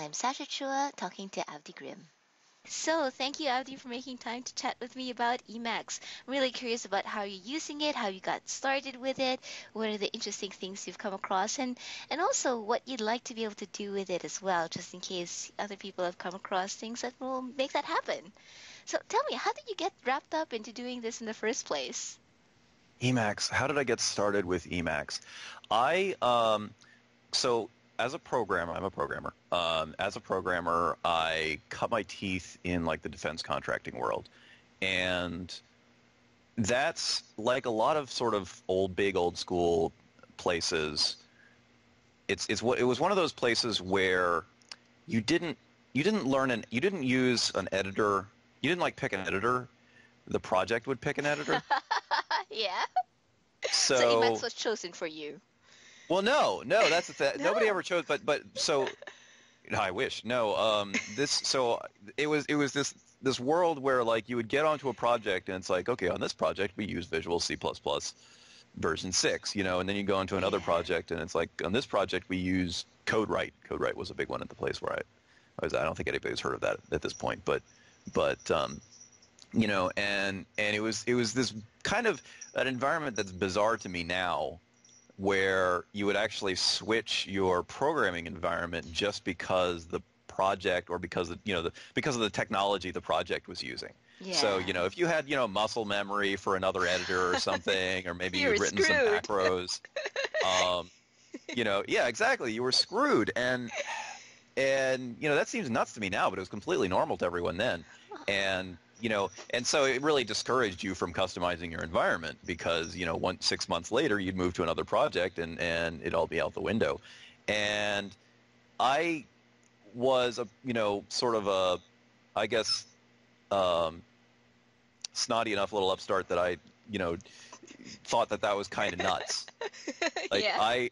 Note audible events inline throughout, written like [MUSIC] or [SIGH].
I'm Sacha Chua talking to Avdi Grimm. So, thank you, Avdi, for making time to chat with me about Emacs. I'm really curious about how you're using it, how you got started with it, what are the interesting things you've come across, and, and also what you'd like to be able to do with it as well, just in case other people have come across things that will make that happen. So, tell me, how did you get wrapped up into doing this in the first place? Emacs. How did I get started with Emacs? I um, so as a programmer, I'm a programmer. Um, as a programmer, I cut my teeth in like the defense contracting world, and that's like a lot of sort of old, big, old school places. It's it's what it was one of those places where you didn't you didn't learn an you didn't use an editor. You didn't like pick an editor. The project would pick an editor. [LAUGHS] yeah. So, so Emacs was chosen for you. Well, no, no, that's the thing. [LAUGHS] no. Nobody ever chose, but but so. No, I wish. No, um, this so it was it was this this world where like you would get onto a project and it's like okay on this project we use Visual C++ version six, you know, and then you go onto another yeah. project and it's like on this project we use CodeWright. CodeWright was a big one at the place where I, I was. I don't think anybody's heard of that at this point, but but um, you know, and and it was it was this kind of an environment that's bizarre to me now where you would actually switch your programming environment just because the project or because of, you know the, because of the technology the project was using. Yeah. So you know if you had you know muscle memory for another editor or something, or maybe [LAUGHS] you'd written screwed. some macros, [LAUGHS] um, you know yeah exactly you were screwed and and you know that seems nuts to me now, but it was completely normal to everyone then, and you know, and so it really discouraged you from customizing your environment because, you know, one, six months later you'd move to another project and, and it'd all be out the window. And I was, a, you know, sort of a, I guess, um, snotty enough little upstart that I, you know, thought that that was kind of nuts. [LAUGHS] like yeah. I,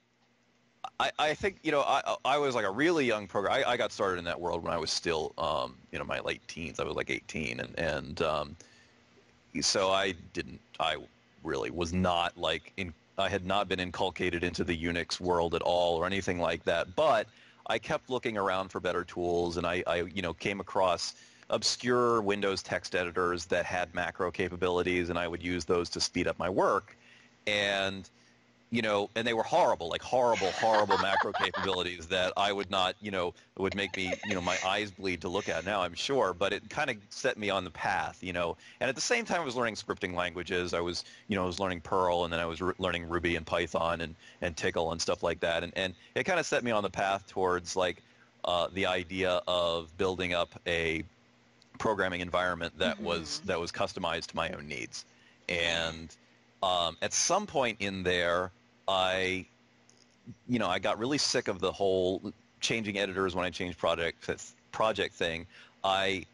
I, I think you know I I was like a really young programmer. I, I got started in that world when I was still um, you know my late teens. I was like 18, and and um, so I didn't. I really was not like in. I had not been inculcated into the Unix world at all or anything like that. But I kept looking around for better tools, and I, I you know came across obscure Windows text editors that had macro capabilities, and I would use those to speed up my work. And you know, and they were horrible, like horrible, horrible macro capabilities that I would not, you know, would make me, you know, my eyes bleed to look at now, I'm sure, but it kind of set me on the path, you know. And at the same time I was learning scripting languages. I was, you know, I was learning Perl and then I was re- learning Ruby and Python and, and Tcl and stuff like that. And, and it kind of set me on the path towards like uh, the idea of building up a programming environment that mm-hmm. was that was customized to my own needs. And um, at some point in there, I, you know, I got really sick of the whole changing editors when I changed project project thing. I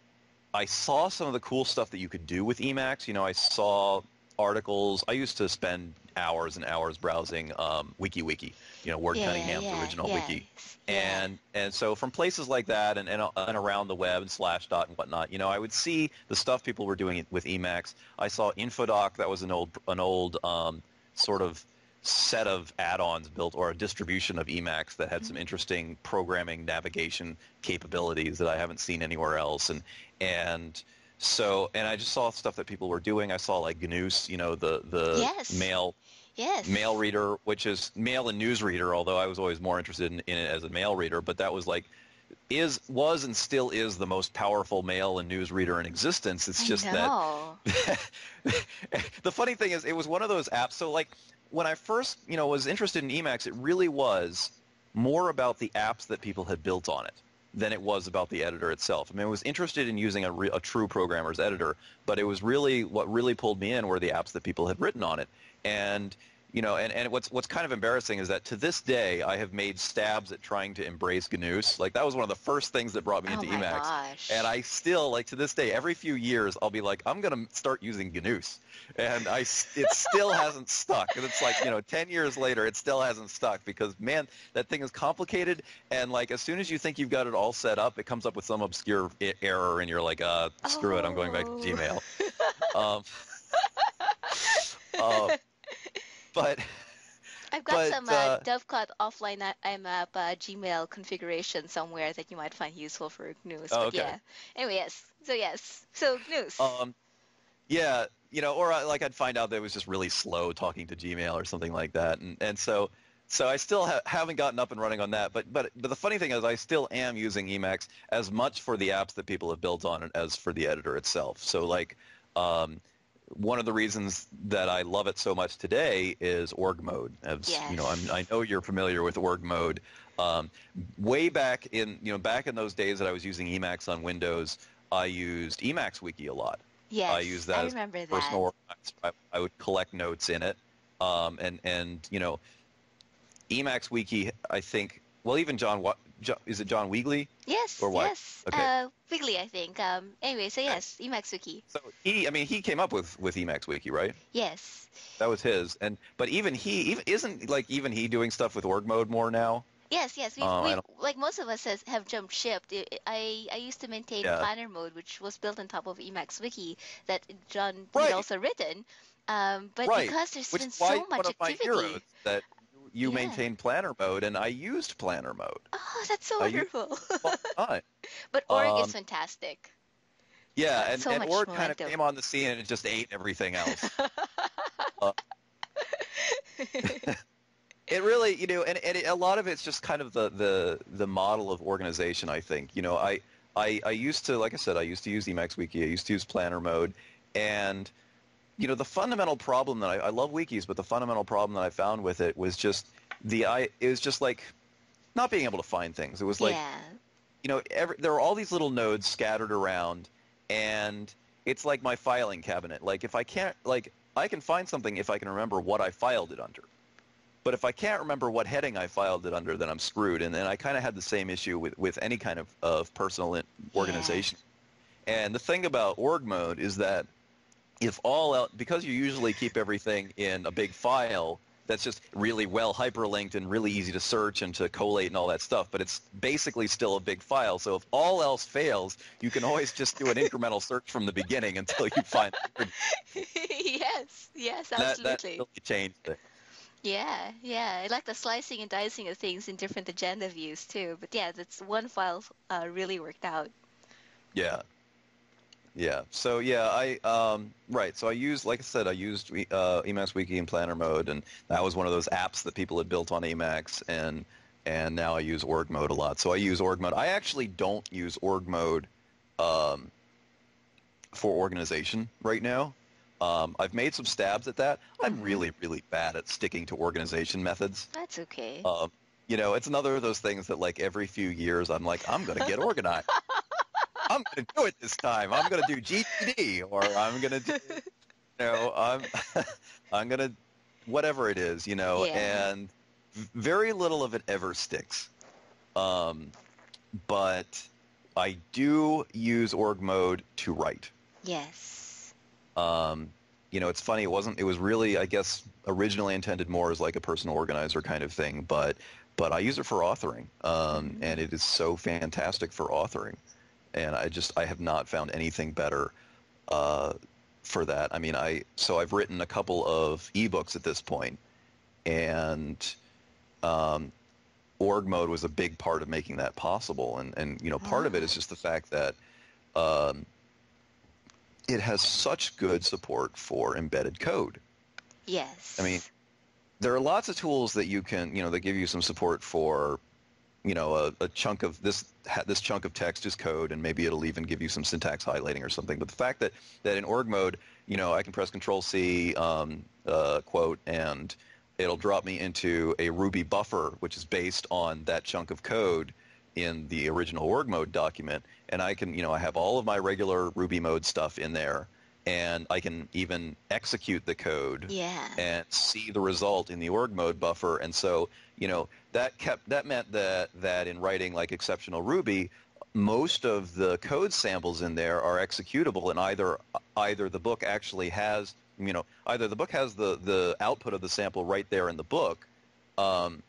I saw some of the cool stuff that you could do with Emacs. You know, I saw articles. I used to spend hours and hours browsing um, WikiWiki, you know, Ward yeah, Cunningham's yeah, original yeah, wiki. And and so from places like that and, and, and around the web and Slashdot and whatnot, you know, I would see the stuff people were doing with Emacs. I saw InfoDock, that was an old an old um, sort of set of add-ons built or a distribution of Emacs that had some mm-hmm. interesting programming navigation capabilities that I haven't seen anywhere else and and so and I just saw stuff that people were doing. I saw like GNUS, you know, the the yes. mail yes. mail reader, which is mail and news reader, although I was always more interested in, in it as a mail reader, but that was like is was and still is the most powerful mail and news reader in existence. It's just that [LAUGHS] the funny thing is it was one of those apps so like when I first, you know, was interested in Emacs, it really was more about the apps that people had built on it than it was about the editor itself. I mean, I was interested in using a, re- a true programmer's editor, but it was really what really pulled me in were the apps that people had written on it. And you know, and, and what's what's kind of embarrassing is that to this day I have made stabs at trying to embrace GNUS. Like that was one of the first things that brought me oh into my Emacs. Gosh. And I still like to this day, every few years I'll be like, I'm gonna start using GNUS, and I it still [LAUGHS] hasn't stuck. And it's like you know, ten years later, it still hasn't stuck because man, that thing is complicated. And like as soon as you think you've got it all set up, it comes up with some obscure I- error, and you're like, uh, screw oh. it, I'm going back to Gmail. [LAUGHS] um, uh, [LAUGHS] but I've got But, some uh, uh, Dovecot offline IMAP uh, Gmail configuration somewhere that you might find useful for GNUs. Oh, but okay. yeah. Anyway, yes. So yes. So GNUs. Um, yeah, you know, or I, like I'd find out that it was just really slow talking to Gmail or something like that, and and so so I still ha- haven't gotten up and running on that. But but but the funny thing is, I still am using Emacs as much for the apps that people have built on it as for the editor itself. So like. Um, one of the reasons that I love it so much today is org mode. As you know, I'm, I know you're familiar with org mode. Um, way back in you know back in those days that I was using Emacs on Windows, I used Emacs Wiki a lot yes. I use that I as remember that. personal organizer. I, I would collect notes in it, um, and and you know, Emacs Wiki. I think. Well, even John. Jo- Is it John Wiegley? Yes. or what? Yes. Okay. Uh, I think. Um. Anyway, so yes, Emacs Wiki. So he. I mean, he came up with with Emacs Wiki, right? Yes. That was his. And but even he even isn't like even he doing stuff with org mode more now. Yes, yes. We, Oh, we like most of us has, have jumped ship. I, I used to maintain Yeah. Planner mode, which was built on top of Emacs Wiki that John Right. had also written. Um, but Right. because there's Which been so much one of my activity. that you Yeah. maintained planner mode and I used planner mode Oh, that's so I wonderful. all the time. but org Um, is fantastic. Yeah, and, so and org kind of came on the scene and it just ate everything else. [LAUGHS] uh, [LAUGHS] It really, you know, and, and it, a lot of it's just kind of the, the, the model of organization, I think. You know, I, I, I used to, like I said, I used to use Emacs Wiki. I used to use Planner Mode. And, you know, the fundamental problem that I, I love wikis, but the fundamental problem that I found with it was just the, I, it was just like not being able to find things. It was like, yeah. you know, every, there are all these little nodes scattered around, and it's like my filing cabinet. Like if I can't, like I can find something if I can remember what I filed it under. But if I can't remember what heading I filed it under, then I'm screwed. And then I kind of had the same issue with, with any kind of, of personal organization. And the thing about org mode is that if all else, because you usually keep everything in a big file that's just really well hyperlinked and really easy to search and to collate and all that stuff, but it's basically still a big file. So if all else fails, you can always just do an incremental search from the beginning until you find [LAUGHS] yes. Yes. that, that Absolutely. really changed it. Yeah, yeah. I like the slicing and dicing of things in different agenda views too. But yeah, that's one file uh, really worked out. Yeah. Yeah. So yeah, I um right. So I used, like I said, I used uh, Emacs Wiki in Planner mode, and that was one of those apps that people had built on Emacs, and and now I use org mode a lot. So I use org mode. I actually don't use org mode um, for organization right now. Um, I've made some stabs at that. I'm really, really bad at sticking to organization methods. That's okay. Um, you know, it's another of those things that like every few years I'm like, I'm going to get [LAUGHS] organized. I'm going to do it this time. I'm going to do GTD or I'm going to do, you know, I'm, [LAUGHS] I'm going to, whatever it is, you know, Yeah. and very little of it ever sticks. Um, but I do use org mode to write. yes. Um, you know, it's funny. It wasn't. It was really, I guess, originally intended more as like a personal organizer kind of thing. But but I use it for authoring, um, and it is so fantastic for authoring. And I just I have not found anything better uh, for that. I mean, I so I've written a couple of ebooks at this point, and um, org mode was a big part of making that possible. And and you know, part of it is just the fact that. Um, it has such good support for embedded code. Yes. I mean, there are lots of tools that you can, you know, that give you some support for, you know, a, a chunk of this this chunk of text is code, and maybe it'll even give you some syntax highlighting or something. But the fact that that in org mode, you know, I can press Control C, um, uh, quote, and it'll drop me into a Ruby buffer, which is based on that chunk of code in the original org mode document, and I can, you know, I have all of my regular Ruby mode stuff in there, and I can even execute the code yeah. and see the result in the org mode buffer. And so, you know, that kept that meant that that in writing like exceptional Ruby, most of the code samples in there are executable, and either either the book actually has, you know, either the book has the the output of the sample right there in the book. Um,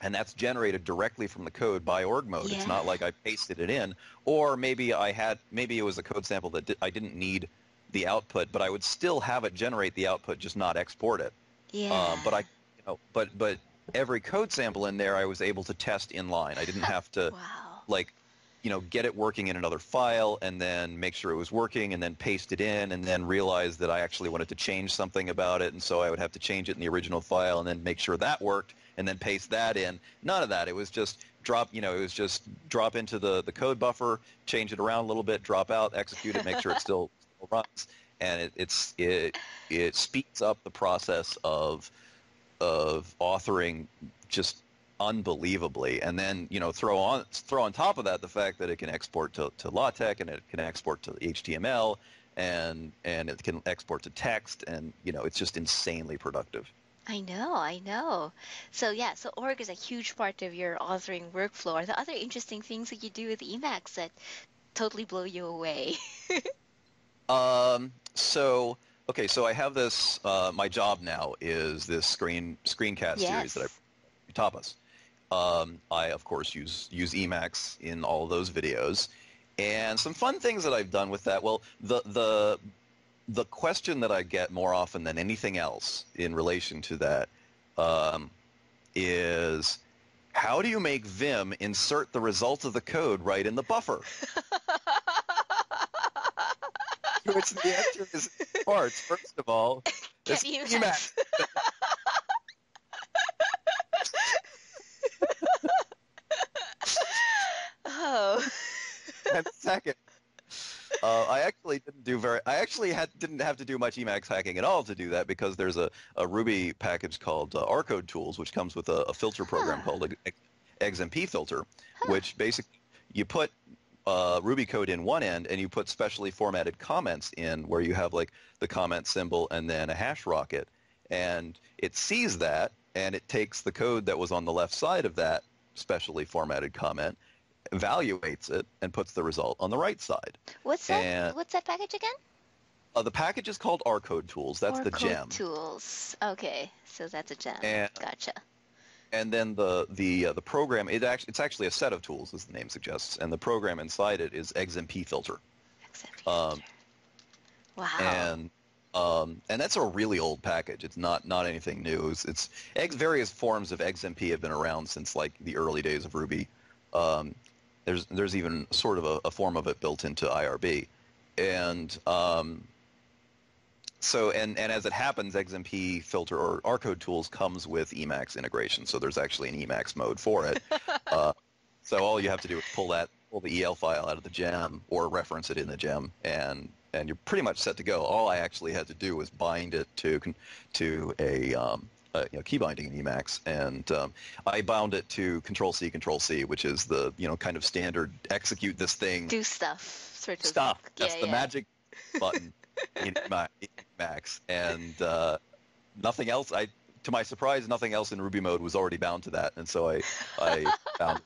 and that's generated directly from the code by org mode. It's not like I pasted it in, or maybe I had maybe it was a code sample that di- I didn't need the output, but I would still have it generate the output, just not export it. yeah. Um, but I can know, but but every code sample in there I was able to test in line. I didn't have to [LAUGHS] Wow. like you know get it working in another file and then make sure it was working and then paste it in and then realize that I actually wanted to change something about it and so I would have to change it in the original file and then make sure that worked and then paste that in. None of that. It was just drop, you know, it was just drop into the, the code buffer, change it around a little bit, drop out, execute it, make sure it still, runs. And it, it's it it speeds up the process of of authoring just unbelievably. And then you know throw on throw on top of that the fact that it can export to, to LaTeX and it can export to HTML and and it can export to text and you know it's just insanely productive. I know, I know. So yeah, so org is a huge part of your authoring workflow. Are there other interesting things that you do with Emacs that totally blow you away? [LAUGHS] Um, so okay, so I have this. Uh, my job now is this screen screencast series that I yes. Tapas. Um, I of course use use Emacs in all those videos, and some fun things that I've done with that. Well, the the the question that I get more often than anything else in relation to that um, is how do you make Vim insert the result of the code right in the buffer? [LAUGHS] Which the answer is parts. First of all, Get it's Emacs. Emacs. oh. and second, uh, I actually didn't do very. I actually had didn't have to do much Emacs hacking at all to do that because there's a, a Ruby package called uh, Rcode Tools, which comes with a, a filter program Huh. called XMP filter, Huh. which basically you put uh, Ruby code in one end and you put specially formatted comments in where you have like the comment symbol and then a hash rocket, and it sees that and it takes the code that was on the left side of that specially formatted comment evaluates it and puts the result on the right side. What's that? And- What's that package again? Uh, the package is called Rcode Tools. That's Or the Code gem. Tools. Okay, so that's a gem. And- Gotcha. And then the the uh, the program it actually it's actually a set of tools as the name suggests, and the program inside it is XMP filter. XMP Um, filter. Wow. And um, and that's a really old package. It's not not anything new. It's, it's X, various forms of XMP have been around since like the early days of Ruby. Um, there's there's even sort of a, a form of it built into IRB, and um, so and and as it happens, XMP filter or Rcode tools comes with Emacs integration. So there's actually an Emacs mode for it. [LAUGHS] uh, so all you have to do is pull that pull the EL file out of the gem or reference it in the gem, and and you're pretty much set to go. All I actually had to do was bind it to to a, um, a you know, key binding in Emacs, and um, I bound it to Control C Control C, which is the you know kind of standard execute this thing Do stuff. Sort of. stuff. Yeah, That's the yeah. magic button in my in Max, and uh, nothing else. I, to my surprise, nothing else in Ruby mode was already bound to that, and so I, I [LAUGHS] found.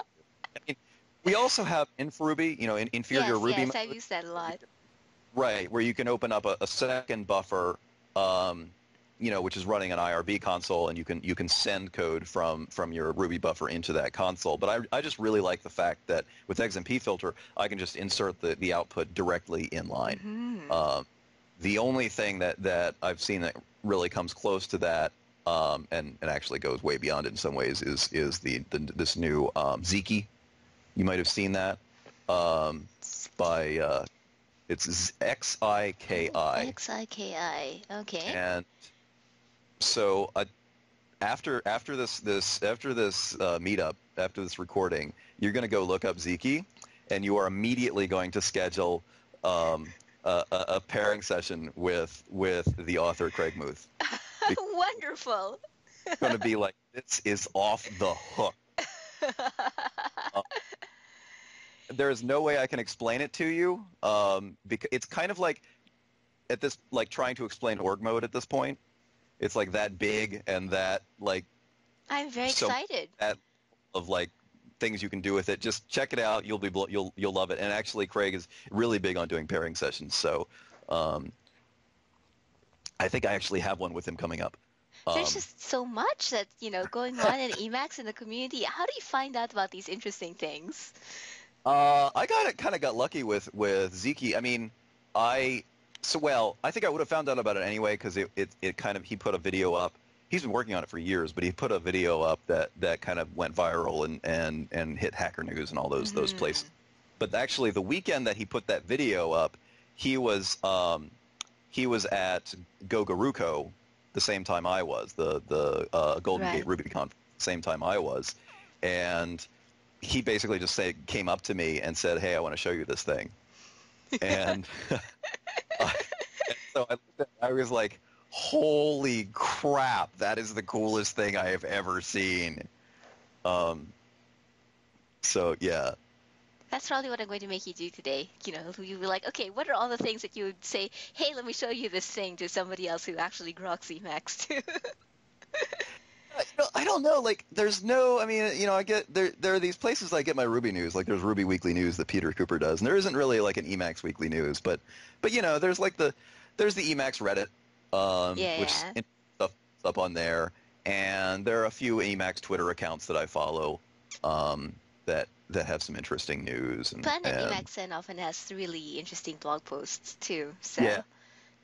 I mean, we also have InfRuby, you know, in inferior yes, Ruby yes, mode, I've used that a lot. right, where you can open up a, a second buffer, um, you know, which is running an IRB console, and you can you can send code from from your Ruby buffer into that console. But I, I just really like the fact that with XMP filter, I can just insert the, the output directly in line. Mhm. Um, the only thing that, that I've seen that really comes close to that, um, and, and actually goes way beyond it in some ways, is is the, the this new um, Xiki. You might have seen that um, by uh, it's X I K I, X I K I. Okay. and so uh, after after this this after this uh, meetup after this recording, you're going to go look up Xiki, and you are immediately going to schedule um, a, a, pairing session with with the author Craig Muth. [LAUGHS] Wonderful. It's going to be like this is off the hook. [LAUGHS] There is no way I can explain it to you. Um, because it's kind of like at this like trying to explain org mode at this point. It's like that big and that like I'm very So- excited. of like things you can do with it. Just check it out. You'll be blo- you'll you'll love it. And actually, Craig is really big on doing pairing sessions. So um, I think I actually have one with him coming up. There's Um, just so much that you know going on in Emacs in the community. How do you find out about these interesting things? Uh, I got it. Kind of got lucky with with Xiki. I mean, I so well. I think I would have found out about it anyway because it, it it kind of he put a video up he's been working on it for years, but he put a video up that, that kind of went viral and, and, and hit Hacker News and all those those Mhm. places. But actually, the weekend that he put that video up, he was um, he was at GoGaRuCo the same time I was, the the uh, Golden Right. Gate RubyCon same time I was, and he basically just say, came up to me and said, "Hey, I want to show you this thing," [LAUGHS] and [LAUGHS] I- so I, I was like, "Holy crap! That is the coolest thing I have ever seen." Um. So yeah, That's probably what I'm going to make you do today. You know, you'll be like, okay, what are all the things that you would say, hey, let me show you this thing to somebody else who actually groks Emacs too. [LAUGHS] I don't- I don't know. Like, there's no. I mean, you know, I get there. There are these places I get my Ruby news. Like, there's Ruby Weekly News that Peter Cooper does, and there isn't really like an Emacs Weekly News. But, but you know, there's like the there's the Emacs Reddit, um, Yeah, which stuff up on there, and there are a few Emacs Twitter accounts that I follow um, that that have some interesting news. And, Planet and Emacs often has really interesting blog posts too, so Yeah.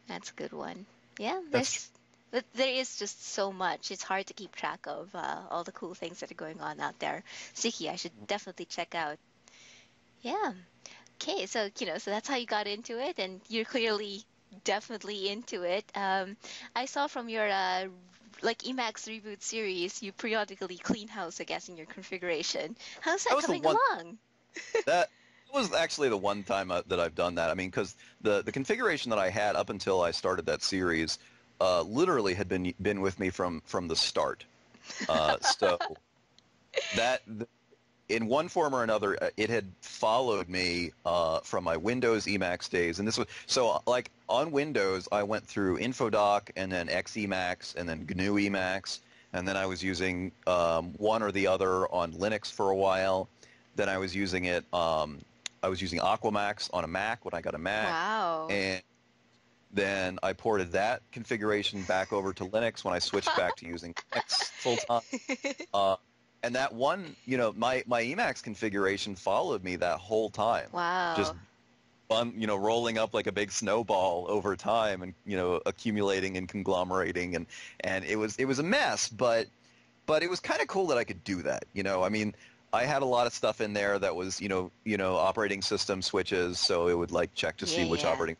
that's a good one. Yeah, there's but there is just so much. It's hard to keep track of uh, all the cool things that are going on out there. Xiki, I should definitely check out. Yeah. Okay, so you know, so that's how you got into it, and you're clearly definitely into it. Um, I saw from your uh, like Emacs reboot series, you periodically clean house, I guess, in your configuration. How's that, That coming one- along? [LAUGHS] that was actually the one time uh, that I've done that. I mean, because the the configuration that I had up until I started that series uh, literally had been been with me from from the start. Uh, so [LAUGHS] that in one form or another, uh, it had followed me uh, from my Windows Emacs days, and this was so uh, like on Windows, I went through InfoDock and then XEmacs and then GNU Emacs, and then I was using um, one or the other on Linux for a while. Then I was using it. Um, I was using Aquamacs on a Mac when I got a Mac, Wow. and then I ported that configuration back over to Linux when I switched back to using [LAUGHS] Linux full time. Uh, and that one, you know, my, my Emacs configuration followed me that whole time. wow. Just you know, rolling up like a big snowball over time and, you know, accumulating and conglomerating and, and it was, it was a mess, but, but it was kind of cool that I could do that. You know, I mean, I had a lot of stuff in there that was, you know, you know, operating system switches. So it would like check to see Yeah, which yeah. operating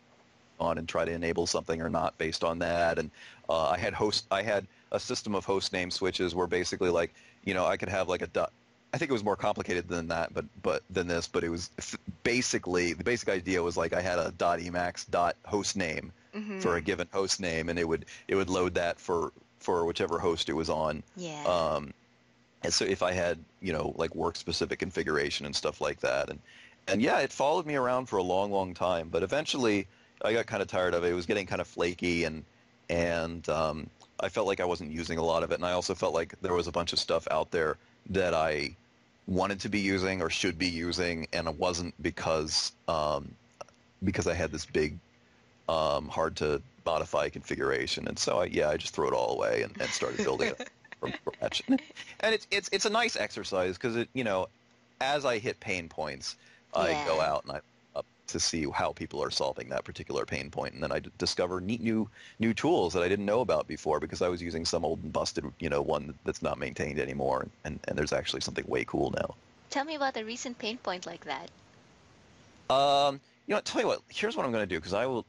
on and try to enable something or not based on that. And uh, I had host, I had a system of host name switches where basically like, you know, I could have like a dot. I think it was more complicated than that, but but than this. But it was f- basically the basic idea was like I had a dot emacs dot host name Mhm. for a given host name, and it would it would load that for for whichever host it was on. yeah. Um, and so if I had, you know, like work specific configuration and stuff like that. And, and yeah, it followed me around for a long, long time, but eventually I got kind of tired of it. It was getting kind of flaky and, and, um, I felt like I wasn't using a lot of it. And I also felt like there was a bunch of stuff out there that I wanted to be using or should be using. And it wasn't because, um, because I had this big, um, hard to modify configuration. And so I, yeah, I just threw it all away and, and started building it [LAUGHS] from scratch. And it's it's it's a nice exercise because it you know, as I hit pain points, I go out and I to see how people are solving that particular pain point, and then I d- discover neat new new tools that I didn't know about before because I was using some old and busted you know one that's not maintained anymore, and and there's actually something way cool now. Tell me about a recent pain point like that. Um, you know, tell you what. Here's what I'm going to do because I will.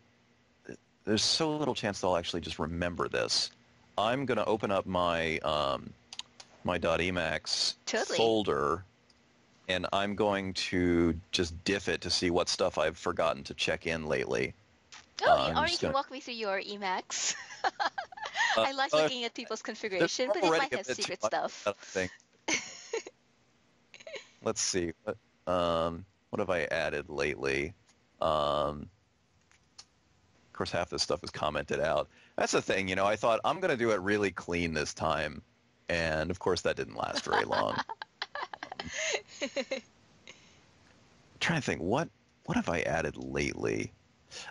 There's so little chance that I'll actually just remember this. I'm going to open up my um, my .emacs Totally. folder, and I'm going to just diff it to see what stuff I've forgotten to check in lately. Oh, Uh, you, or you can gonna- walk me through your Emacs. Uh, [LAUGHS] I like uh, looking at people's configuration, but it might have secret stuff. of that thing. Let's see. What, um, what have I added lately? Um, of course, half this stuff is commented out. That's the thing, you know. I thought I'm going to do it really clean this time, and of course, that didn't last very long. [LAUGHS] [LAUGHS] trying to think what what have I added lately?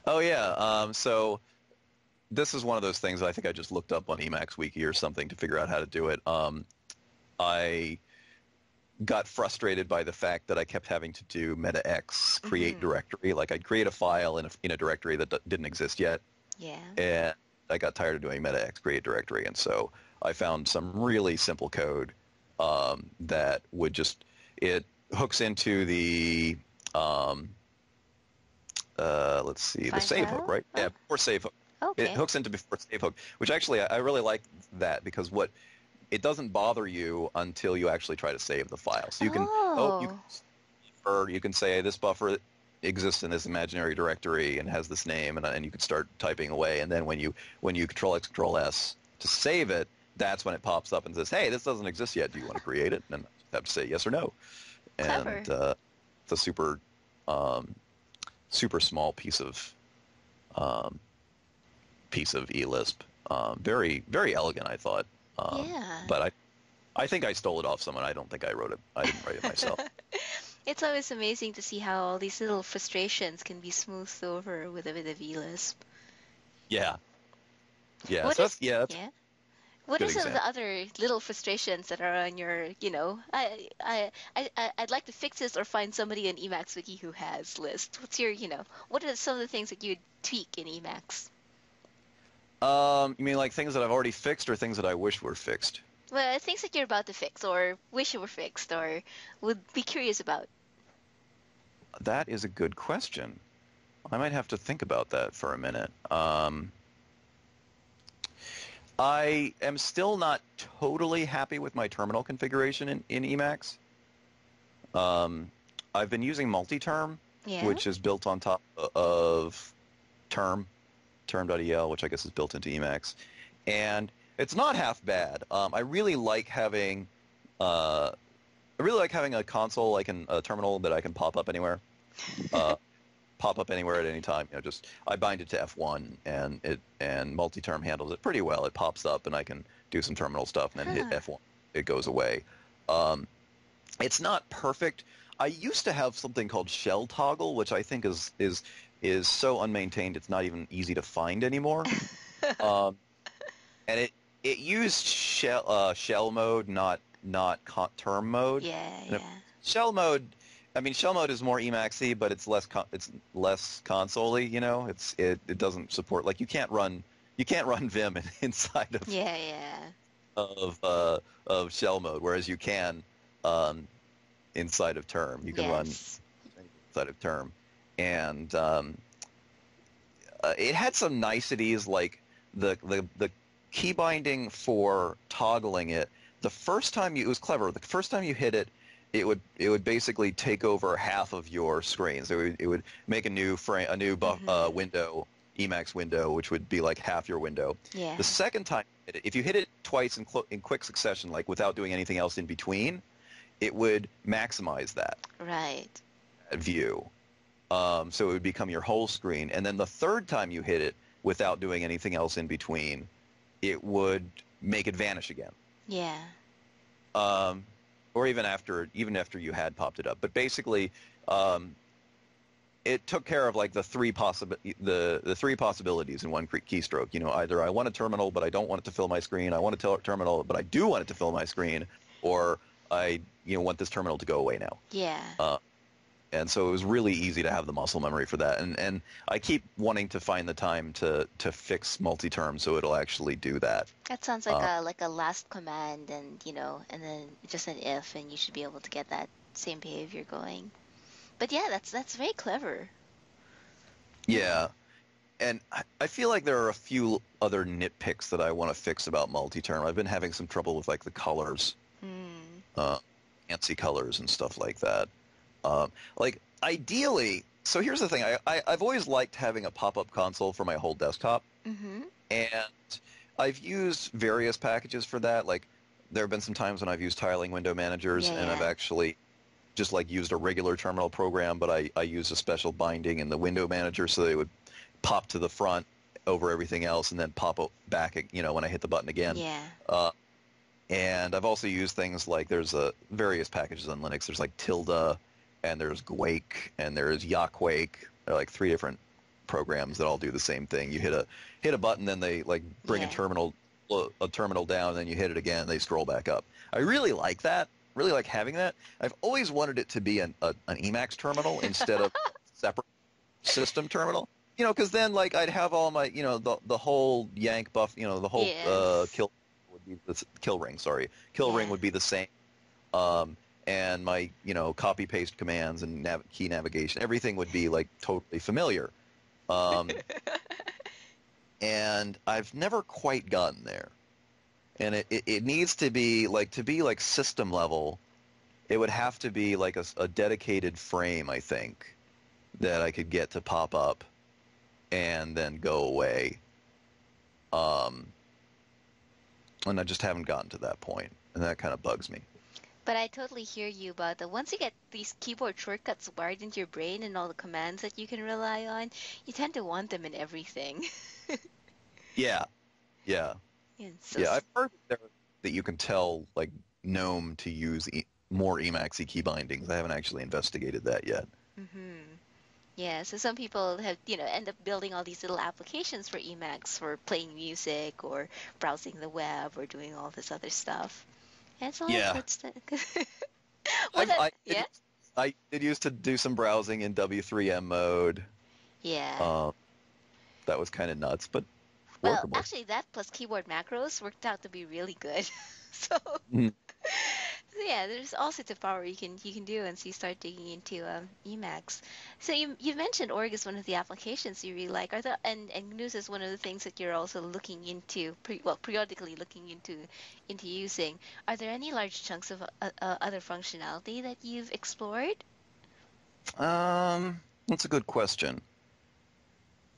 Oh yeah, um, so this is one of those things I think I just looked up on Emacs Wiki or something to figure out how to do it. Um, I got frustrated by the fact that I kept having to do metax create Mhm. directory. Like I'd create a file in a, in a directory that d- didn't exist yet, yeah. and I got tired of doing metax create directory, and so I found some really simple code um, that would just it hooks into the um, uh, let's see Find the save file? hook, right? Oh. Yeah, before save hook. Okay. It hooks into before save hook, which actually I, I really like that because what it doesn't bother you until you actually try to save the file. So you can oh, you Oh. can, or you can say this buffer exists in this imaginary directory and has this name, and, and you can start typing away. And then when you when you Control X Control S to save it, that's when it pops up and says, "Hey, this doesn't exist yet. Do you want to create it?" And have to say yes or no. Clever. And uh, it's a super um, super small piece of um, piece of eLisp. Um, very very elegant, I thought. Um, Yeah. But I I think I stole it off someone. I don't think I wrote it. I didn't write it myself. [LAUGHS] It's always amazing to see how all these little frustrations can be smoothed over with a bit of eLisp. yeah. Yeah. What so is- that's, yeah. That's, Yeah. What Good are some of the other little frustrations that are on your, you know, I, I, I, I- I'd like to fix this or find somebody in Emacs Wiki who has list. What's your, you know, what are some of the things that you'd tweak in Emacs? Um, you mean like things that I've already fixed or things that I wish were fixed? Well, things that you're about to fix or wish you were fixed or would be curious about. That is a good question. I might have to think about that for a minute. Um, I am still not totally happy with my terminal configuration in, in Emacs. Um, I've been using multi-term, Yeah. which is built on top of term, term.el, which I guess is built into Emacs. And it's not half bad. Um, I really like having, uh, I really like having a console, like an, a terminal that I can pop up anywhere. Uh, pop up anywhere at any time. You know, just I bind it to F1 and it and multi-term handles it pretty well. It pops up and I can do some terminal stuff and then Huh. hit F1. It goes away. Um, it's not perfect. I used to have something called shell toggle, which I think is is is so unmaintained it's not even easy to find anymore. [LAUGHS] um, and it it used shell uh, shell mode, not not con- term mode. yeah, yeah. Shell mode, I mean, shell mode is more Emacsy, but it's less con- it's less console You know, it's it, it doesn't support like you can't run you can't run Vim in, [LAUGHS] inside of Yeah, yeah. of uh, of shell mode, whereas you can um, inside of term. You can run inside of term, and um, uh, it had some niceties like the the the key binding for toggling it. The first time you it was clever. The first time you hit it, it would it would basically take over half of your screen. So it would, it would make a new frame, a new buff, uh, window, Emacs window, which would be like half your window. Yeah. The second time, you hit it, if you hit it twice in, clo- in quick succession, like without doing anything else in between, it would maximize that Right. view. Um, so it would become your whole screen. And then the third time you hit it without doing anything else in between, it would make it vanish again. Yeah. Um, or even after even after you had popped it up. But basically, um, it took care of like the three possible the the three possibilities in one keystroke. You know, either I want a terminal but I don't want it to fill my screen. I want a tel- terminal but I do want it to fill my screen, or I you know want this terminal to go away now. Yeah. Uh, and so it was really easy to have the muscle memory for that. And and I keep wanting to find the time to to fix multi-term so it'll actually do that. That sounds like Uh, a like a last command and you know, and then just an if and you should be able to get that same behavior going. But yeah, that's that's very clever. Yeah. And I- I feel like there are a few other nitpicks that I want to fix about multi-term. I've been having some trouble with like the colors, Hmm. uh, fancy colors and stuff like that. Um, like ideally, so here's the thing. I, I, I've always liked having a pop-up console for my whole desktop. Mm-hmm. And I've used various packages for that. Like there have been some times when I've used tiling window managers Yeah, and I've actually just like used a regular terminal program, but I, I used a special binding in the window manager so they would pop to the front over everything else and then pop back, you know, when I hit the button again. Yeah. Uh, and I've also used things like there's uh, various packages on Linux. There's like Tilda, and there's Guake, and there's Yakuake. There are like three different programs that all do the same thing. You hit a hit a button, then they like bring Yeah. a terminal a terminal down, and then you hit it again, and they scroll back up. I really like that. Really like having that. I've always wanted it to be an a, an Emacs terminal instead of [LAUGHS] separate system terminal. You know, because then like I'd have all my you know the the whole yank buff, you know, the whole uh, kill would be the kill ring. Sorry, kill ring would be the same. Um, and my you know copy paste commands and nav- key navigation, everything would be like totally familiar. Um, [LAUGHS] and I've never quite gotten there. And it, it, it needs to be like to be like system level. It would have to be like a dedicated frame, I think, that I could get to pop up and then go away. Um, and I just haven't gotten to that point, and that kind of bugs me. But I totally hear you about that. Once you get these keyboard shortcuts wired into your brain and all the commands that you can rely on, you tend to want them in everything. [LAUGHS] Yeah, yeah, And so yeah. I've heard that, there, that you can tell like GNOME to use e- more Emacsy key bindings. I haven't actually investigated that yet. hmm Yeah, so some people have, you know, end up building all these little applications for Emacs for playing music or browsing the web or doing all this other stuff. It's all Yeah. good stuff. well, I've- that- I, did, yeah, I did used to do some browsing in W3M mode. yeah. Um, that was kind of nuts, but well, workable. actually, that plus keyboard macros worked out to be really good. [LAUGHS] [LAUGHS] so, Mhm. so yeah, there's all sorts of power you can you can do once you start digging into um, Emacs. So you you mentioned Org is one of the applications you really like. Are there and and GNUs is one of the things that you're also looking into, pre, well, periodically looking into into using. Are there any large chunks of uh, uh, other functionality that you've explored? Um, that's a good question.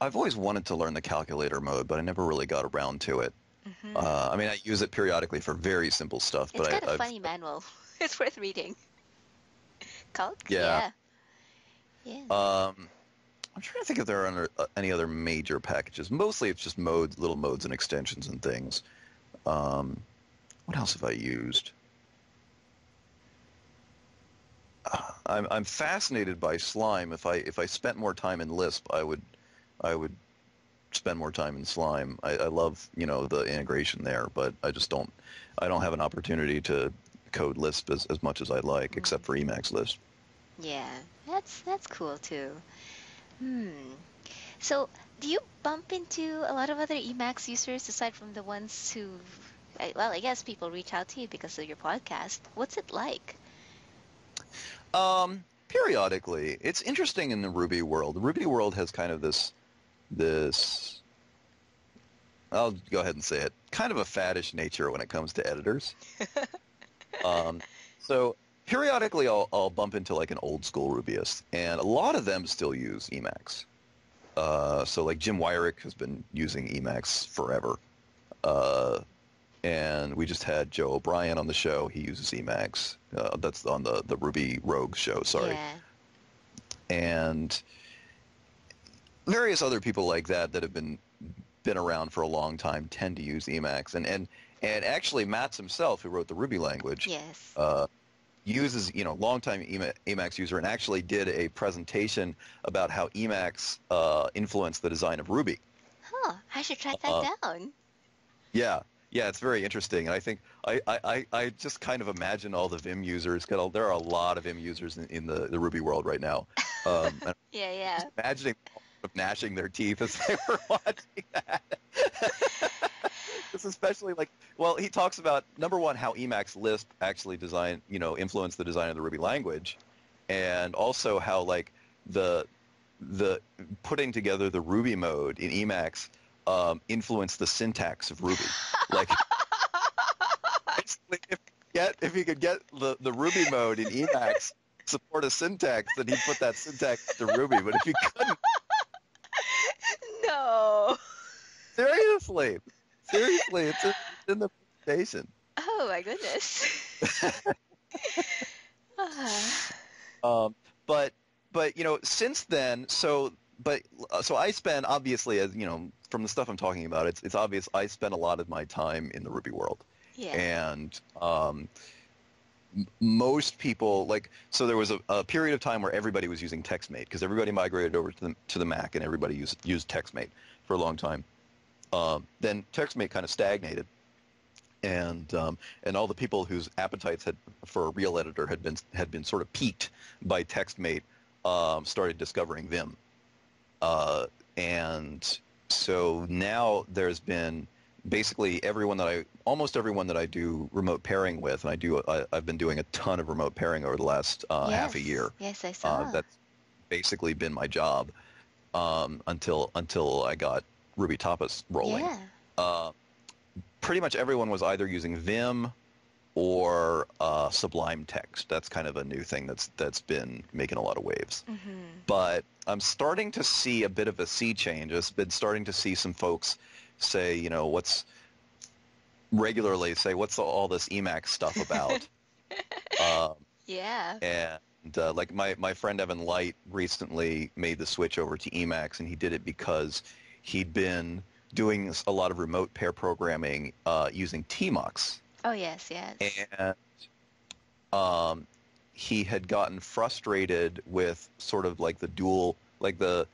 I've always wanted to learn the calculator mode, but I never really got around to it. Hmm Uh, I mean, I use it periodically for very simple stuff, it's but got I, a I've, funny manual. [LAUGHS] it's worth reading. Calc? Yeah. Yeah. Yeah. um, I'm trying to think if there are under, uh, any other major packages. Mostly, it's just modes, little modes and extensions and things. Um, what else have I used? Uh, I'm I'm fascinated by Slime. If I if I spent more time in Lisp, I would I would spend more time in Slime. I, I love you know the integration there, but I just don't I don't have an opportunity to code Lisp as, as much as I'd like, except for Emacs Lisp. Yeah, that's that's cool too. Hmm. So, do you bump into a lot of other Emacs users aside from the ones who, well, I guess people reach out to you because of your podcast. What's it like? Um, periodically, it's interesting in the Ruby world. The Ruby world has kind of this, this. I'll go ahead and say it. Kind of a faddish nature when it comes to editors. [LAUGHS] um, so periodically, I'll, I'll bump into like an old school Rubyist, and a lot of them still use Emacs. Uh, so like Jim Weirich has been using Emacs forever. Uh, and we just had Joe O'Brien on the show. He uses Emacs. Uh, that's on the, the Ruby Rogue show, sorry. Yeah. And various other people like that that have been been around for a long time tend to use Emacs. And and, and actually, Mats himself, who wrote the Ruby language, Yes. uh, uses you know longtime Ema- Emacs user and actually did a presentation about how Emacs uh, influenced the design of Ruby. Huh. I should track that uh, down. Yeah, yeah, it's very interesting, and I think I, I, I- just kind of imagine all the Vim users. 'cause there are a lot of Vim users in, in the, the Ruby world right now. Um, [LAUGHS] Yeah, yeah. just imagining of gnashing their teeth as they [LAUGHS] were watching that. [LAUGHS] it's especially like, well, he talks about number one how Emacs Lisp actually design, you know, influenced the design of the Ruby language, and also how like the the putting together the Ruby mode in Emacs um, influenced the syntax of Ruby. Like, [LAUGHS] if you get if you could get the, the Ruby mode in Emacs support a syntax, then he'd put that syntax to Ruby. But if you couldn't, no. [LAUGHS] seriously, seriously, it's in, it's in the presentation. Oh my goodness. [LAUGHS] Um, but but you know, since then, so but uh, so I spend obviously as you know from the stuff I'm talking about, it's it's obvious I spend a lot of my time in the Ruby world. yeah. and um, most people like so there was a, a period of time where everybody was using TextMate because everybody migrated over to the, to the Mac and everybody used used TextMate for a long time. Um, then TextMate kind of stagnated, and um, and all the people whose appetites had for a real editor had been had been sort of piqued by TextMate um, started discovering Vim, uh, and so now there's been basically everyone that I, almost everyone that I do remote pairing with, and I do, I, have been doing a ton of remote pairing over the last uh, yes. half a year. Yes, I saw. Uh, that's basically been my job um, until until I got Ruby Tapas rolling. Yeah. Uh, pretty much everyone was either using Vim or uh, Sublime Text. That's kind of a new thing that's that's been making a lot of waves. Mm-hmm. But I'm starting to see a bit of a sea change. I've been starting to see some folks say, you know, what's regularly say, what's all this Emacs stuff about? [LAUGHS] um, Yeah. and uh, like my, my friend Evan Light recently made the switch over to Emacs, and he did it because he'd been doing a lot of remote pair programming uh, using Tmux. Oh yes, yes. And um, he had gotten frustrated with sort of like the dual, like the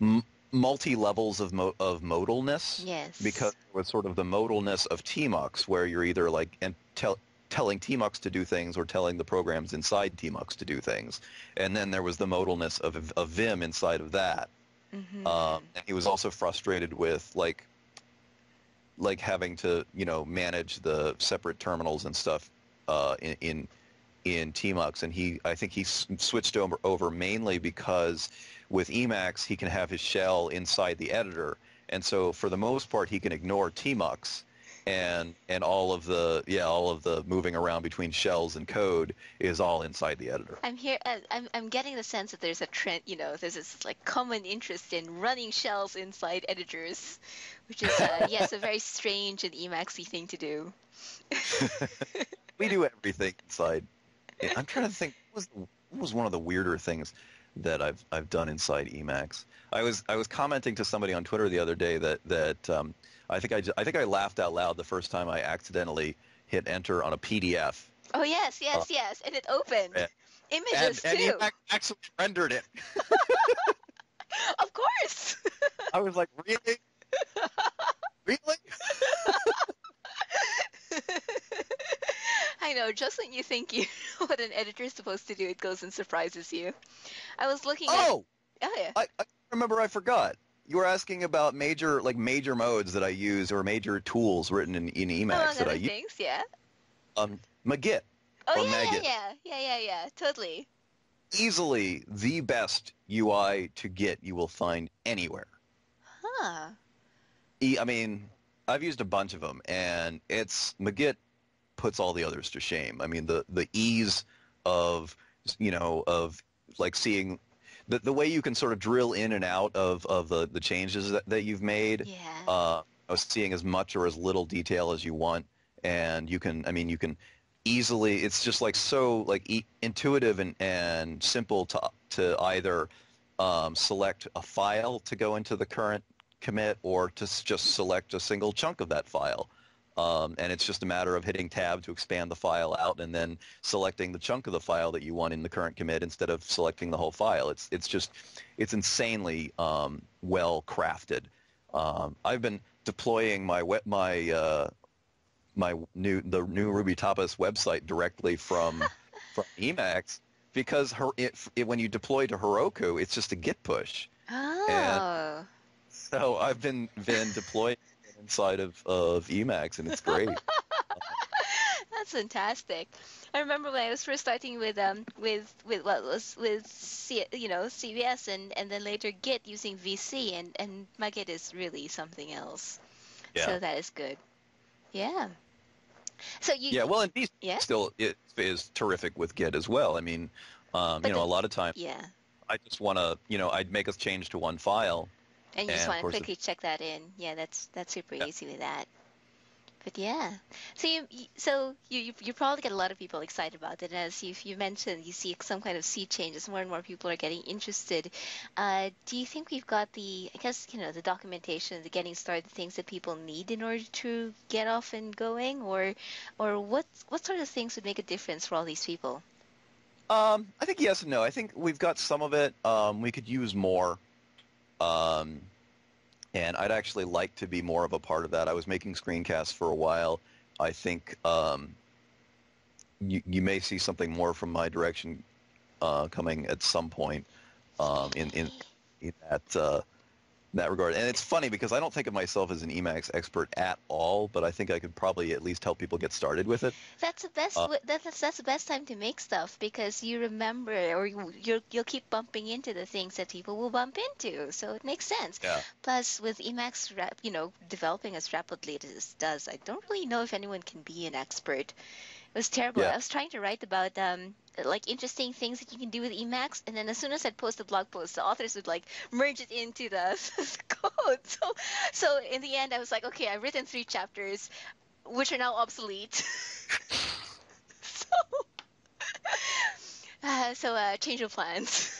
m- multi levels of mo- of modalness yes. because it was sort of the modalness of Tmux, where you're either like and tell, telling Tmux to do things or telling the programs inside Tmux to do things, and then there was the modalness of, of Vim inside of that. Mhm. Um, and he was also frustrated with like like having to you know manage the separate terminals and stuff uh, in, in in Tmux, and he I think he s- switched over over mainly because with Emacs he can have his shell inside the editor, and so for the most part he can ignore Tmux. And and all of the yeah all of the moving around between shells and code is all inside the editor. I'm here. uh, I'm I'm getting the sense that there's a trend. You know, there's this like common interest in running shells inside editors, which is uh, [LAUGHS] yes, a very strange and Emacsy thing to do. [LAUGHS] we do everything inside. I'm trying to think. What was what was one of the weirder things that I've I've done inside Emacs? I was I was commenting to somebody on Twitter the other day that that um, I think I, ju- I think I laughed out loud the first time I accidentally hit enter on a PDF. Oh yes, yes, Uh, yes, and it opened yeah. images and, too. and Emacs actually rendered it. [LAUGHS] Of course. I was like, really, [LAUGHS] really? [LAUGHS] I know. Just when you think you know [LAUGHS] what an editor is supposed to do, it goes and surprises you. I was looking Oh, at. Oh yeah. I, I remember. I forgot. You were asking about major like major modes that I use or major tools written in, in Emacs that I use. things, yeah. Um, Magit. Oh yeah, yeah, yeah, yeah, yeah, yeah. Totally. easily the best UI to Git you will find anywhere. Huh. E- I mean, I've used a bunch of them, and it's Magit puts all the others to shame. I mean, the the ease of you know of like seeing the the way you can sort of drill in and out of of the the changes that, that you've made. Yeah. Uh, of seeing as much or as little detail as you want, and you can. I mean, you can easily. It's just like so like e- intuitive and and simple to to either um, select a file to go into the current commit or to s- just select a single chunk of that file. Um, and it's just a matter of hitting tab to expand the file out and then selecting the chunk of the file that you want in the current commit instead of selecting the whole file. It's, it's just, it's insanely um, well crafted. Um, I've been deploying my my, uh, my new, the new RubyTapas website directly from, [LAUGHS] from Emacs because her, it, it, when you deploy to Heroku, it's just a git push. oh. So I've been been deploying inside of, of Emacs, and it's great. [LAUGHS] That's fantastic. I remember when I was first starting with um with with what was with C, you know CVS and and then later Git using VC and and Magit is really something else. Yeah. So that is good. Yeah. So you yeah. Well, and VC Yeah? still it is terrific with Git as well. I mean, um, But you know, the- a lot of times yeah. I just want to, you know, I'd make a change to one file. And you just And, of want to quickly check that in. Yeah, that's that's super Yeah. easy with that. But yeah, so you so you you, you probably get a lot of people excited about it. As you you mentioned, you see some kind of sea changes. More and more people are getting interested. Uh, do you think we've got the I guess you know the documentation, the getting started things that people need in order to get off and going, or or what what sort of things would make a difference for all these people? Um, I think yes and no. I think we've got some of it. Um, we could use more. Um, and I'd actually like to be more of a part of that. I was making screencasts for a while. I think um, you, you may see something more from my direction uh, coming at some point um, in, in, in that that regard. And it's funny because I don't think of myself as an Emacs expert at all, but I think I could probably at least help people get started with it. That's the best. Uh, that's that's the best time to make stuff because you remember, or you you'll, you'll keep bumping into the things that people will bump into. So it makes sense. Yeah. Plus, with Emacs, rap, you know, developing as rapidly as it does, I don't really know if anyone can be an expert. It was terrible. Yeah. I was trying to write about um like interesting things that you can do with Emacs, and then as soon as I'd post a blog post, the authors would like merge it into the [LAUGHS] code. So, so in the end, I was like, okay, I've written three chapters, which are now obsolete. [LAUGHS] so, [LAUGHS] uh, so uh, change of plans.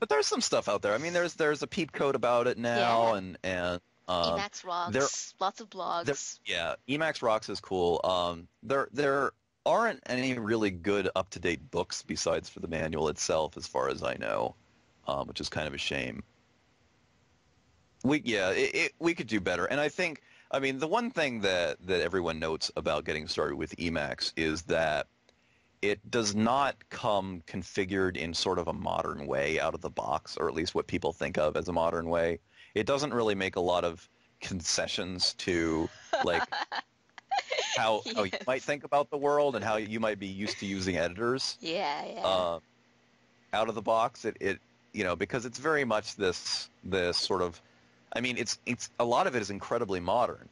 But there's some stuff out there. I mean, there's there's a PeepCode about it now, Yeah. and and um, Emacs rocks. there- lots of blogs. there, yeah, Emacs Rocks is cool. Um, there there aren't any really good up to date books besides for the manual itself, as far as I know, um, which is kind of a shame. We yeah, it, it, we could do better, and I think I mean the one thing that that everyone notes about getting started with Emacs is that it does not come configured in sort of a modern way out of the box, or at least what people think of as a modern way. It doesn't really make a lot of concessions to like [LAUGHS] how, [LAUGHS] how you might think about the world and how you might be used to using editors yeah, yeah. uh, out of the box. It, it you know because it's very much this this sort of I mean it's it's a lot of it is incredibly modern,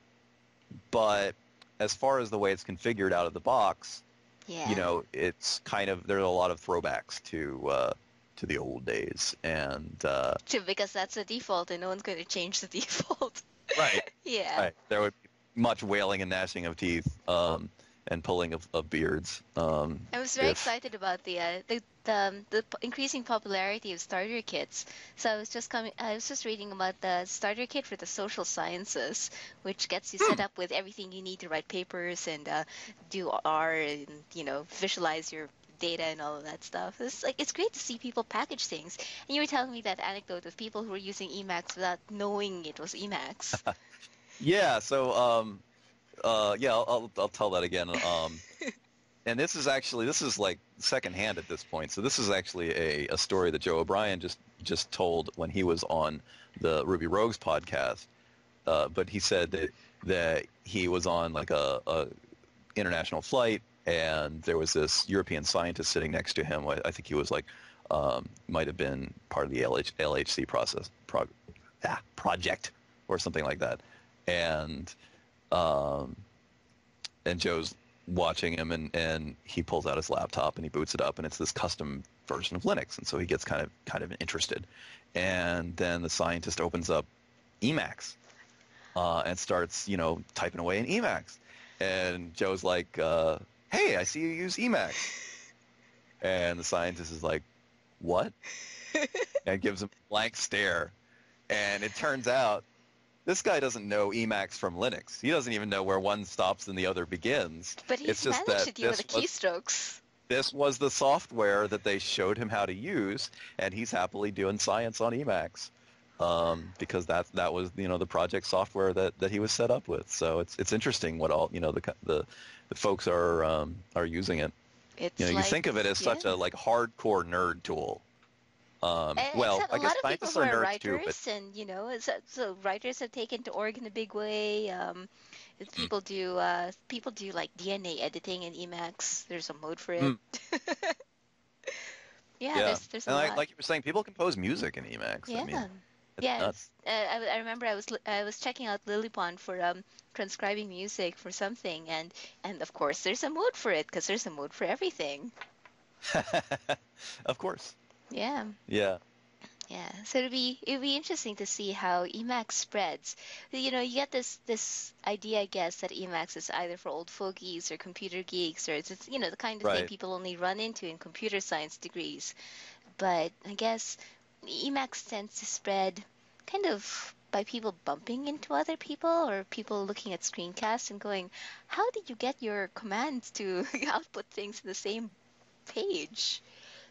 but as far as the way it's configured out of the box, yeah. you know it's kind of there's a lot of throwbacks to uh, to the old days and uh, [LAUGHS] because that's the default, and no one's going to change the default. right [LAUGHS] yeah. right there would much wailing and gnashing of teeth um, and pulling of, of beards. Um, I was very if- excited about the uh, the the, um, the increasing popularity of starter kits. So I was just coming. I was just reading about the starter kit for the social sciences, which gets you Hmm. set up with everything you need to write papers and uh, do R and you know visualize your data and all of that stuff. It's like it's great to see people package things. And you were telling me that anecdote of people who were using Emacs without knowing it was Emacs. [LAUGHS] Yeah. So, um, uh, yeah, I'll, I'll, I'll tell that again. Um, [LAUGHS] and this is actually this is like secondhand at this point. So this is actually a, a story that Joe O'Brien just just told when he was on the Ruby Rogues podcast. Uh, but he said that that he was on like a, a international flight and there was this European scientist sitting next to him. I I think he was like um, might have been part of the LH, LHC process prog, ah, project or something like that. And um, and Joe's watching him, and, and he pulls out his laptop and he boots it up, and it's this custom version of Linux, and so he gets kind of kind of interested. And then the scientist opens up Emacs uh, and starts, you know, typing away in Emacs. And Joe's like, uh, "Hey, I see you use Emacs." And the scientist is like, "What?" [LAUGHS] and gives him a blank stare. And it turns out this guy doesn't know Emacs from Linux. He doesn't even know where one stops and the other begins. But he's It's just managed that to deal with this the was- keystrokes. This was the software that they showed him how to use, and he's happily doing science on Emacs um, because that that was you know the project software that, that he was set up with. So it's it's interesting what all you know the the, the folks are um, are using it. It's You know, like, you think of it as such a like hardcore nerd tool. Um, And well, except guess lot of people scientists are are nerds too, writers, but and you know, so, so writers have taken to org in a big way. Um, Hmm. people do uh, people do like DNA editing in Emacs. There's a mode for it. Hmm. [LAUGHS] yeah, yeah, there's there's a and lot. like, like you were saying, people compose music in Emacs. yeah, I mean, yeah. Uh, I, I remember I was I was checking out LilyPond for um, transcribing music for something, and and of course there's a mode for it because there's a mode for everything. [LAUGHS] of course. Yeah. Yeah. Yeah, so it'd be it'd be interesting to see how Emacs spreads. You know, you get this this idea, I guess, that Emacs is either for old fogies or computer geeks, or it's, it's you know the kind of thing people only run into in computer science degrees. But I guess Emacs tends to spread kind of by people bumping into other people or people looking at screencasts and going, "How did you get your commands to [LAUGHS] output things in the same page?"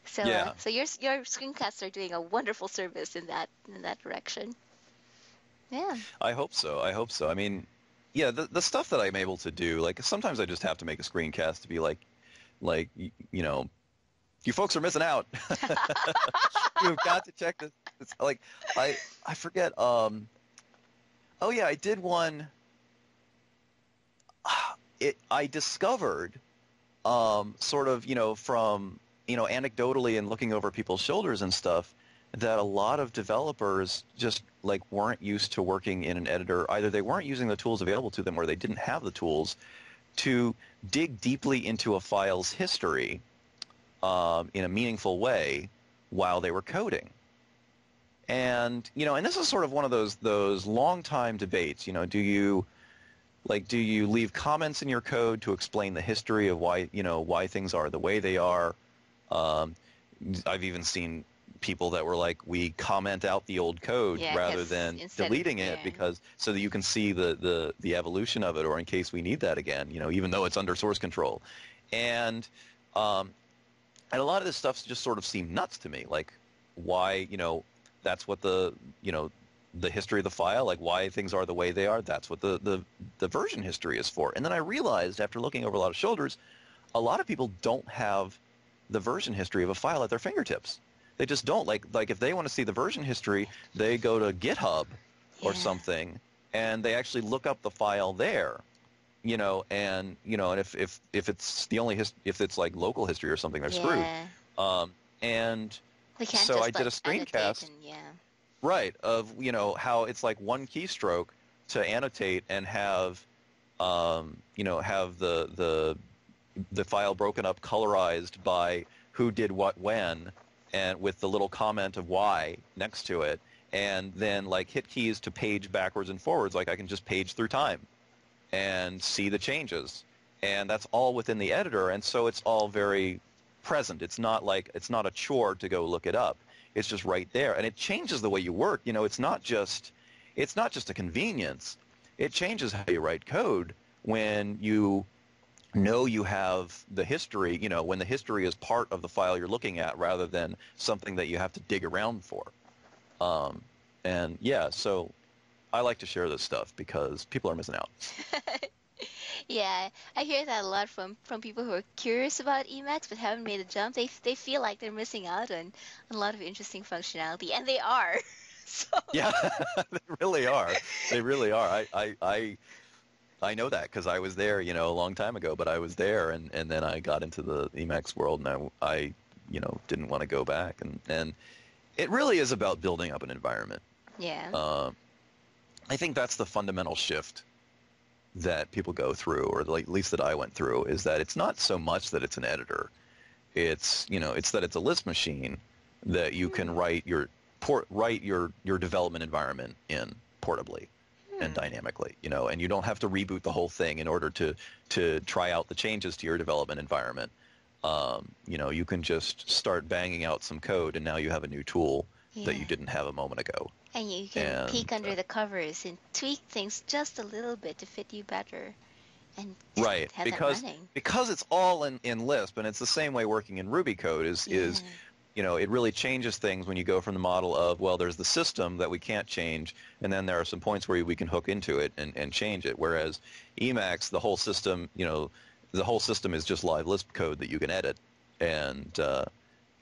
So, uh, Yeah. so your your screencasts are doing a wonderful service in that in that direction. Yeah, I hope so. I hope so. I mean, yeah, the the stuff that I'm able to do, like sometimes I just have to make a screencast to be like, like y- you know, you folks are missing out. [LAUGHS] [LAUGHS] You've got to check this. it's like I I forget. Um, oh yeah, I did one. [SIGHS] It I discovered, um, sort of you know from you know anecdotally and looking over people's shoulders and stuff that a lot of developers just like weren't used to working in an editor. Either they weren't using the tools available to them or they didn't have the tools to dig deeply into a file's history um, in a meaningful way while they were coding. And you know, and this is sort of one of those those long time debates. You know, do you like do you leave comments in your code to explain the history of why you know why things are the way they are? Um, I've even seen people that were like, we comment out the old code Yeah, rather than instead of- deleting it yeah. because so that you can see the, the, the evolution of it or in case we need that again, you know, even though it's under source control. And, um, and a lot of this stuff just sort of seemed nuts to me. Like why, you know, that's what the, you know, the history of the file, like why things are the way they are, that's what the, the, the version history is for. And then I realized after looking over a lot of shoulders, a lot of people don't have the version history of a file at their fingertips. They just don't. Like like if they want to see the version history, they go to GitHub or something and they actually look up the file there. You know, and you know, and if if if it's the only his, if it's like local history or something, they're screwed. Um, and So I did a screencast. And, yeah. Right, of you know how it's like one keystroke to annotate and have, um, you know, have the the the file broken up, colorized by who did what when, and with the little comment of why next to it, and then like hit keys to page backwards and forwards, like I can just page through time, and see the changes, and that's all within the editor, and so it's all very present. It's not like it's not a chore to go look it up. It's just right there and it changes the way you work. You know it's not just it's not just a convenience. It changes how you write code when you know you have the history you know when the history is part of the file you're looking at rather than something that you have to dig around for um, and yeah so i like to share this stuff because people are missing out [LAUGHS] Yeah, I hear that a lot from from people who are curious about Emacs but haven't made a jump. They they feel like they're missing out on a lot of interesting functionality, and they are. [LAUGHS] so yeah [LAUGHS] they really are they really are i i i, I know that because I was there, you know, a long time ago. But I was there, and, and then I got into the Emacs world, and I, I you know, didn't want to go back. And, and it really is about building up an environment. yeah, Um, I think that's the fundamental shift that people go through, or at least that I went through, is that it's not so much that it's an editor. It's you know, it's that it's a Lisp machine that you can write your port write your your development environment in portably and Hmm. dynamically, you know, and you don't have to reboot the whole thing in order to to try out the changes to your development environment. Um, you know, you can just start banging out some code, and now you have a new tool that you didn't have a moment ago. and you can and, peek under uh, the covers and tweak things just a little bit to fit you better, and Right, have because because it's all in, in Lisp, and it's the same way working in Ruby code is is Yeah. You know it really changes things when you go from the model of well there's the system that we can't change, and then there are some points where we can hook into it and, and change it. Whereas Emacs, the whole system, you know, the whole system is just live Lisp code that you can edit, and uh,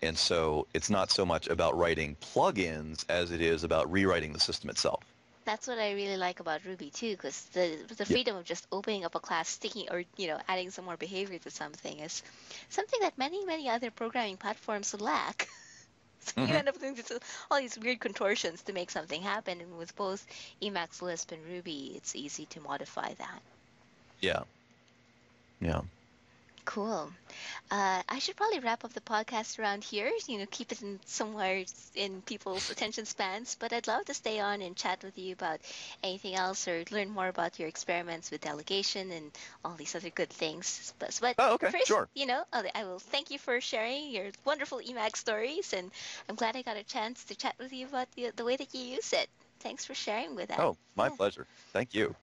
and so it's not so much about writing plugins as it is about rewriting the system itself. That's what I really like about Ruby too, because the the freedom of just opening up a class, sticking or you know adding some more behavior to something is something that many many other programming platforms lack. [LAUGHS] so you Mhm. end up doing this, all these weird contortions to make something happen, and with both Emacs, Lisp, and Ruby, it's easy to modify that. Yeah. Yeah. Cool. Uh, I should probably wrap up the podcast around here. You know, keep it in somewhere in people's attention spans. But I'd love to stay on and chat with you about anything else or learn more about your experiments with delegation and all these other good things. But, but Oh, okay, first, sure. you know, I will thank you for sharing your wonderful Emacs stories, and I'm glad I got a chance to chat with you about the, the way that you use it. Thanks for sharing with us. Oh, my Yeah. pleasure. Thank you.